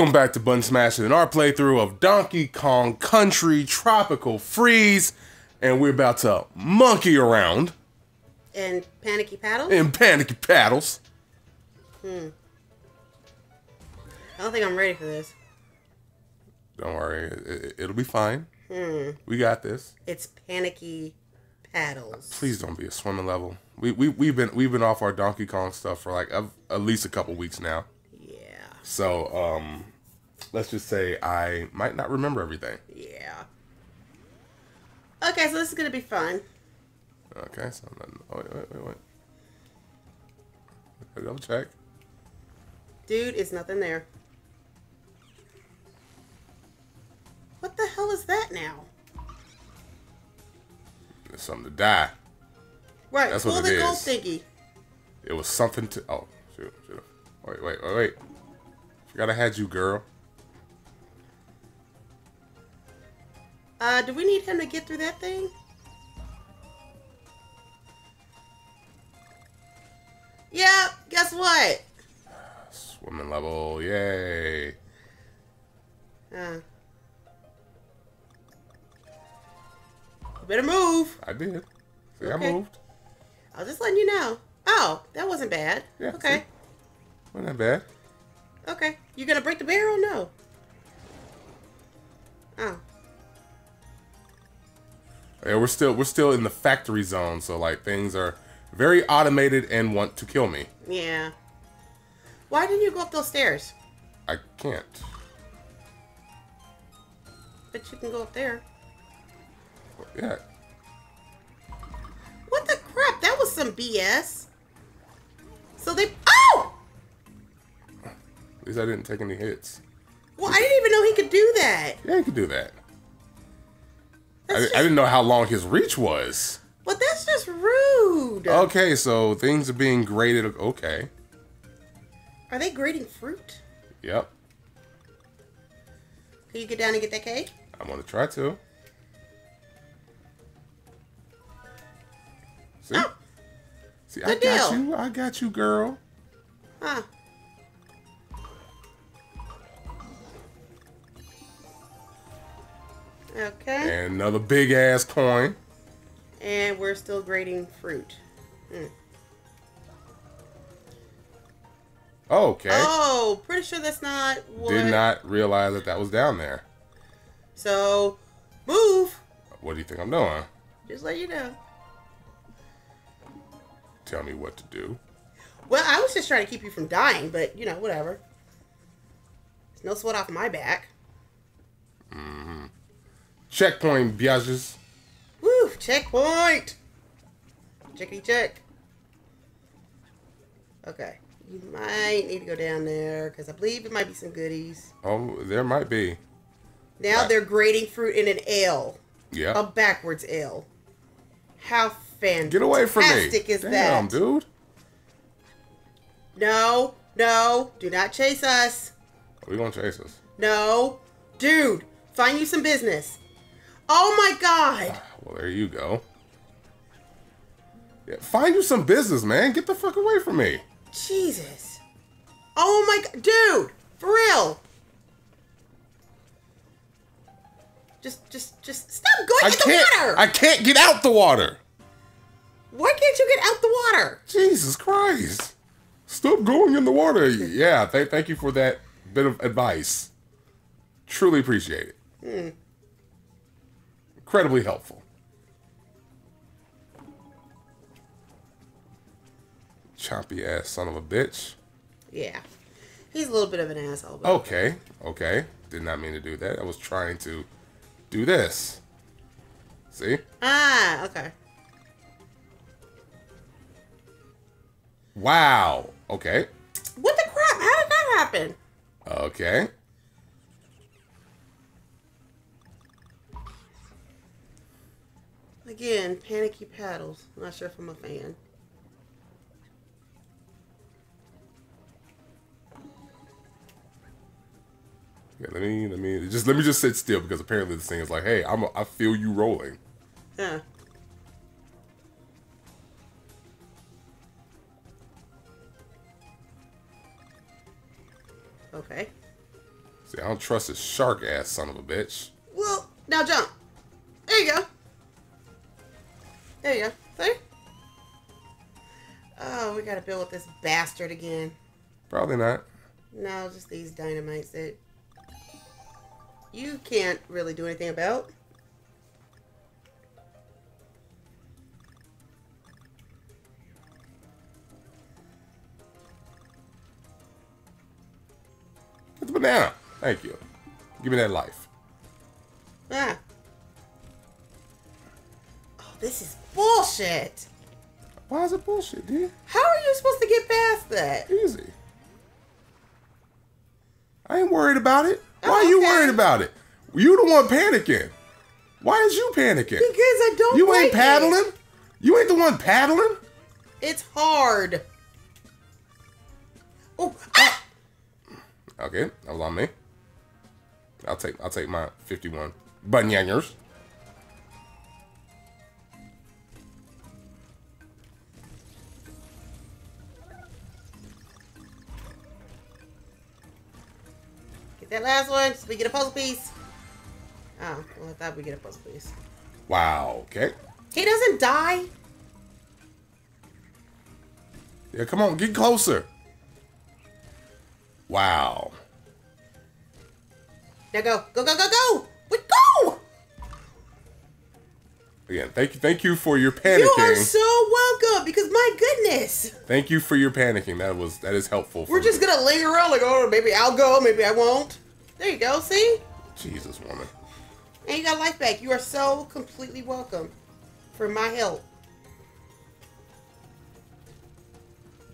Welcome back to Button Smashing in our playthrough of Donkey Kong Country Tropical Freeze. And we're about to monkey around And panicky paddles? And panicky paddles. Hmm. I don't think I'm ready for this. Don't worry, it, will be fine. Hmm. We got this. It's panicky paddles. Please don't be a swimming level. We, we, we've been we've been off our Donkey Kong stuff for like a, at least a couple weeks now. So um, let's just say I might not remember everything. Yeah. Okay, so this is gonna be fun. Okay, so I'm not, oh, wait, wait, wait, wait. Double check. Dude, it's nothing there. What the hell is that now? There's something to die. Right, That's pull what the it gold is. thingy. It was something to. Oh, shoot, shoot. Wait, wait, wait, wait. Forgot I had you, girl. Uh, do we need him to get through that thing? Yeah, guess what? Swimming level, yay. Uh. You better move. I did. See, Okay. I moved. I was just letting you know. Oh, that wasn't bad. Yeah, okay. see? Wasn't that bad. Okay. You gonna break the barrel? No. Oh. Yeah, we're still we're still in the factory zone, so like things are very automated and want to kill me. Yeah. Why didn't you go up those stairs? I can't. But you can go up there. Yeah. What the crap? That was some BS. So they. Oh! Least I didn't take any hits. Well, I didn't even know he could do that. Yeah, he could do that. I, That's I didn't know how long his reach was. But that's just rude. Okay, so things are being graded. Okay. Are they grading fruit? Yep. Can you get down and get that cake? I'm gonna try to. See? Oh. See, I Good got you. I got you, girl. Huh. Okay. And another big ass coin. And we're still grading fruit. Hmm. Okay. Oh, pretty sure that's not what. Did not realize that that was down there. So, move. What do you think I'm doing? Just let you know. Tell me what to do. Well, I was just trying to keep you from dying, but you know, whatever. There's no sweat off my back. Checkpoint, biages. Woo! Checkpoint. Checkity check. Okay, you might need to go down there because I believe it might be some goodies. Oh, there might be. Now Right. they're grading fruit in an L, Yeah. a backwards L. How fantastic Get away from me. is Damn, that? dude. No, no, do not chase us. We gonna chase us. No, dude, find you some business. Oh my god. Well, there you go. Yeah, find you some business, man. Get the fuck away from me. Jesus. Oh my god, dude, for real. Just, just, just stop going I in the water. I can't get out the water. Why can't you get out the water? Jesus Christ. Stop going in the water. Yeah, th- thank you for that bit of advice. Truly appreciate it. Hmm. Incredibly helpful. Choppy ass son of a bitch. Yeah, he's a little bit of an asshole. But Okay, okay. Did not mean to do that. I was trying to do this. See? Ah, okay. Wow. Okay. What the crap? How did that happen? Okay. Again, panicky paddles. I'm not sure if I'm a fan. Yeah, let me let me just let me just sit still because apparently this thing is like, hey, I'm a, I feel you rolling. Yeah. Okay. See, I don't trust this shark ass son of a bitch. Well, now jump. There you go. See? Oh, we gotta build with this bastard again. Probably not. No, just these dynamites that you can't really do anything about. It's a banana. Thank you. Give me that life. Ah. Oh, this is bullshit. Why is it bullshit, dude? How are you supposed to get past that? Easy. I ain't worried about it. Why are you worried about it? You the one panicking. Why is you panicking? Because I don't You like ain't it. paddling? You ain't the one paddling? It's hard. Oh, ah! Okay, that was on me. I'll take I'll take my 51 bananas. That last one. So we get a puzzle piece. Oh, well, I thought we get a puzzle piece. Wow, okay. He doesn't die. Yeah, come on, get closer. Wow. Now go, go, go, go, Thank you thank you for your panicking. You are so welcome. Because my goodness, Thank you for your panicking. That was that is helpful. for we're just me. gonna linger around like, oh, maybe I'll go, maybe I won't. There you go. See, Jesus woman. and you got life back. You are so completely welcome for my help.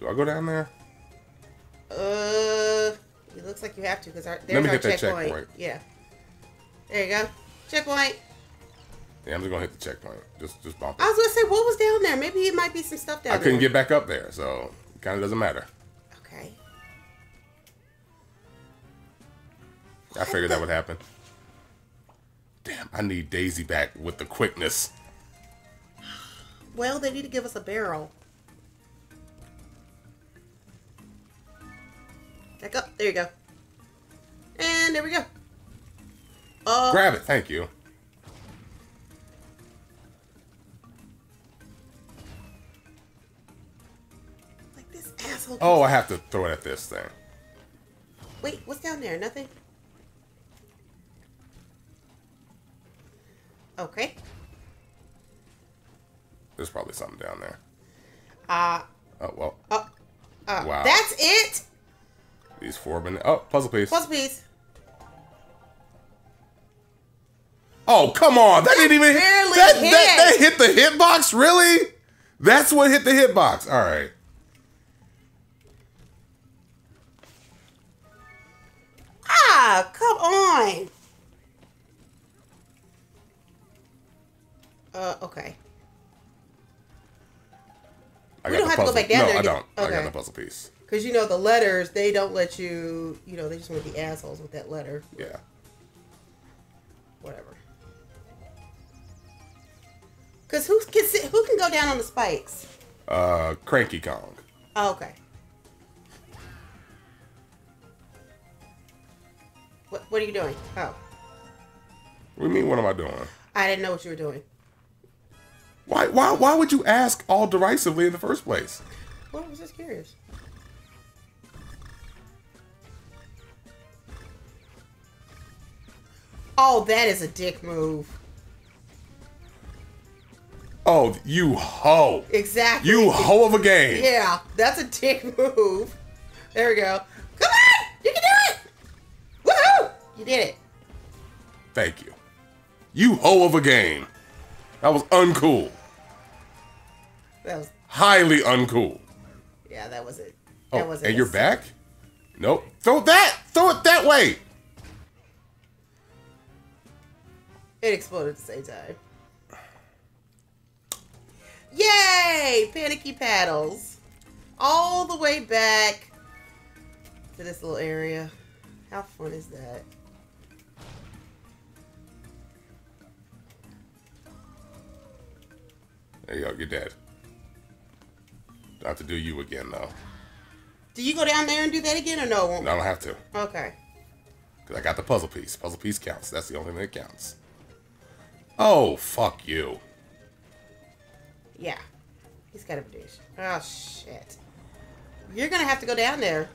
Do I go down there? Uh, it looks like you have to because there's me our hit that checkpoint. checkpoint. Yeah. There you go. Checkpoint. Yeah, I'm just gonna hit the checkpoint. Just just bump it. I was gonna say, what was down there? Maybe it might be some stuff down I there. I couldn't get back up there, so it kind of doesn't matter. Okay. I figured that would happen. Damn, I need Daisy back with the quickness. Well, they need to give us a barrel. Back up. There you go. And there we go. Oh, Grab it, thank you. Asshole. Oh, I have to throw it at this thing. Wait, what's down there? Nothing? Okay. There's probably something down there. Uh, Oh well, oh, uh, Wow. That's it? these four minutes. Oh, puzzle piece. Puzzle piece. Oh, come on. That didn't even hit. That, hit. that, that hit the hitbox? Really? That's what hit the hitbox. All right. Come on. Uh, okay. I We don't have to go back down no, there I don't. I got the puzzle piece. Because you know the letters, they don't let you. You know, they just want to be assholes with that letter. Yeah. Whatever. Because who can who can go down on the spikes? Uh, Cranky Kong. Oh, okay. What What are you doing? Oh, What do you mean? What am I doing? I didn't know what you were doing. Why? Why? Why would you ask all derisively in the first place? Well, I was just curious. Oh, that is a dick move. Oh, you hoe! Exactly. You hoe of a game! Yeah, that's a dick move. There we go. Come on! You can do it! Woohoo! You did it. Thank you. You hoe of a game. That was uncool. That was Highly uncool. yeah, that was it. Oh, That was and you're back? Nope. Throw that! Throw it that way! It exploded at the same time. Yay! Panicky paddles. All the way back to this little area. How fun is that? There you go, you're dead. Don't have to do you again, though. Do you go down there and do that again or no? No, I don't have to. Okay. Because I got the puzzle piece. Puzzle piece counts. That's the only thing that counts. Oh, fuck you. Yeah. He's got a dish. Oh, shit. You're going to have to go down there.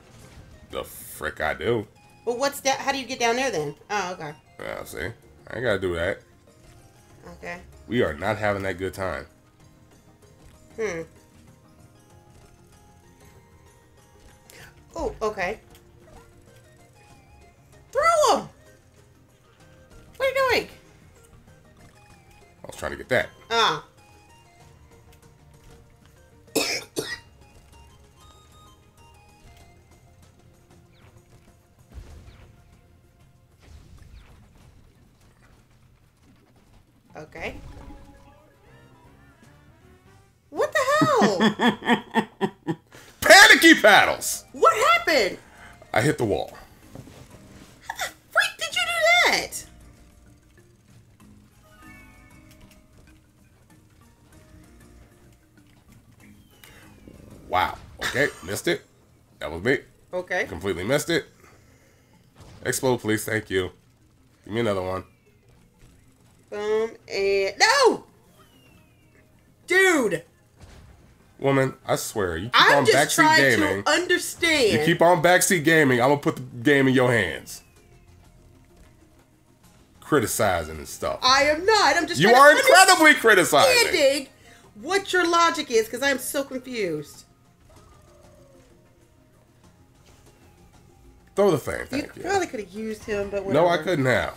The frick I do. Well, what's that? How do you get down there then? Oh, okay. Yeah, see? I ain't gotta do that. Okay. We are not having that good time. Hmm. Oh, okay. Throw him! What are you doing? I was trying to get that. Ah. Hell? Panicky paddles! what happened? I hit the wall. Freak did you do that? Wow. Okay, missed it. That was me. Okay. Completely missed it. Explode, please. Thank you. Give me another one. Boom and no, dude. Woman, I swear, you keep I'm on just backseat trying gaming. to understand. You keep on backseat gaming, I'm gonna put the game in your hands. Criticizing and stuff. I am not. I'm just. You are to incredibly criticizing. what your logic is because I'm so confused. Throw the thing, You thank you. probably could have used him, but No, I couldn't have.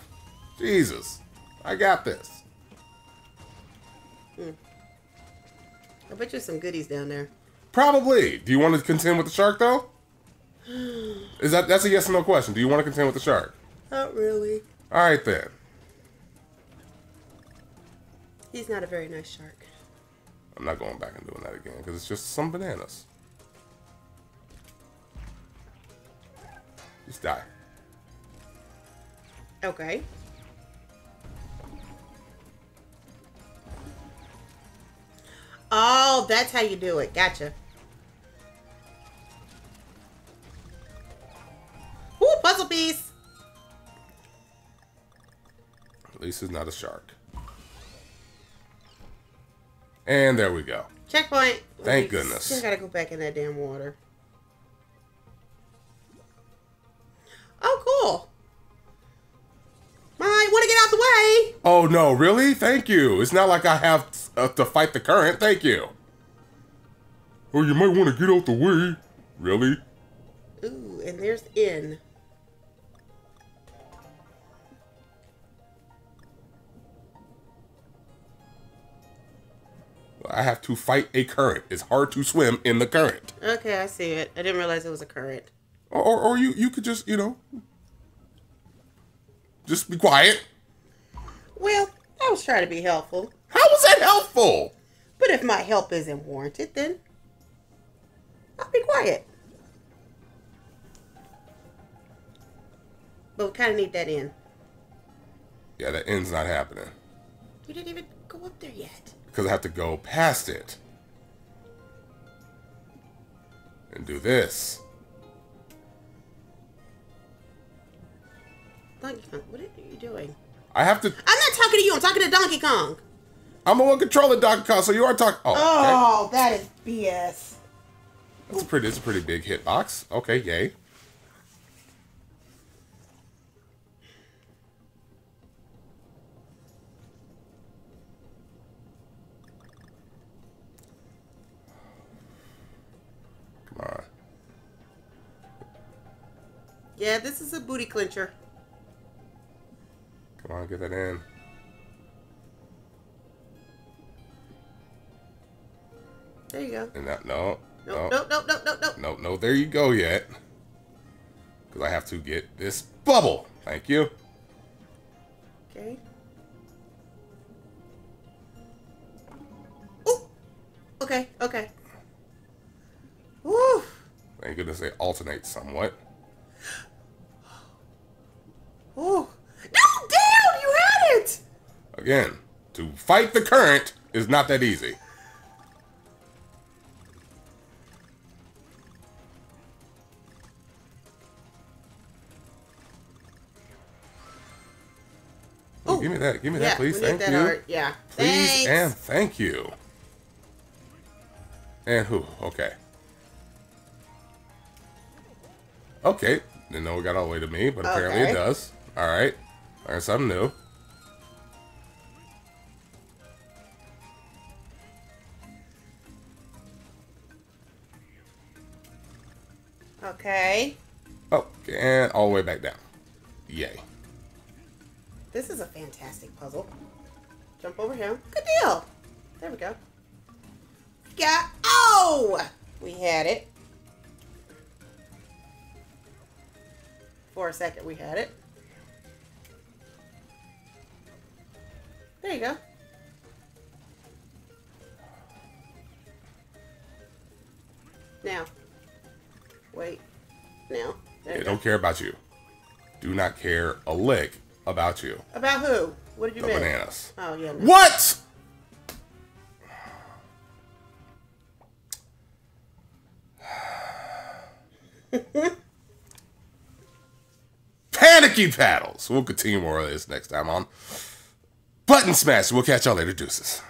Jesus. I got this. Hmm. I bet you some goodies down there. Probably. Do you want to contend with the shark though? Is that that's a yes or no question? Do you want to contend with the shark? Not really. All right then. He's not a very nice shark. I'm not going back and doing that again because it's just some bananas. Just die. Okay. Oh, that's how you do it. Gotcha. Ooh, puzzle piece. At least it's not a shark. And there we go. Checkpoint. Thank We goodness. Still gotta go back in that damn water. Oh, cool. Might want to get out the way. Oh no, really? Thank you. It's not like I have uh, to fight the current. Thank you. Oh, you might want to get out the way. Really? Ooh, and there's in. I have to fight a current. It's hard to swim in the current. Okay, I see it. I didn't realize it was a current. Or, or, or you, you could just, you know, just be quiet. Well, I was trying to be helpful. That helpful? But if my help isn't warranted, then I'll be quiet. But we kind of need that in. Yeah, that end's not happening. You didn't even go up there yet. Because I have to go past it. And do this. Donkey Kong, what are you doing? I have to. I'm not talking to you. I'm talking to Donkey Kong. I'm the one controlling Donkey Kong, so you are talking. Oh, okay. Oh, that is BS. That's a pretty. It's a pretty big hitbox. Okay, yay. Come on. Yeah, this is a booty clincher. Come on, get that in. There you go. And that, no. Nope, no. nope, nope, nope, nope, nope. No, no, there you go yet. Because I have to get this bubble. Thank you. Okay. Ooh. Okay, okay. Woo. Thank goodness they alternate somewhat. Ooh. No, damn, you had it. Again, to fight the current is not that easy. Me that. Give me yeah, that, please. Thank that you. art. Yeah. Please Thanks. and thank you. And who? Okay. Okay. Didn't know it got all the way to me, but apparently it does. All right. Learn something new. Okay. Oh, and all the way back down. Yay. This is a fantastic puzzle. Jump over him. Good deal. There we go. Got. Oh! We had it. For a second, we had it. There you go. Now. Wait. Now. There They don't care about you. Do not care a lick about you. About who? What did you The miss? bananas. Oh, yeah. No. What? Panicky paddles. We'll continue more of this next time on Button Smash. We'll catch y'all later. Deuces.